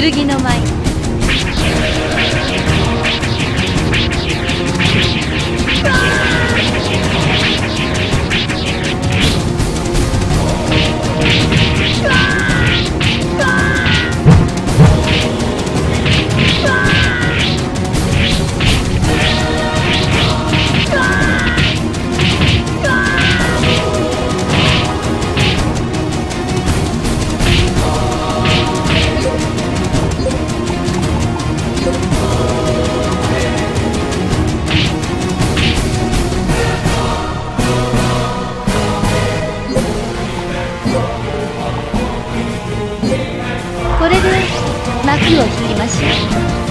剣の舞。を引きましょ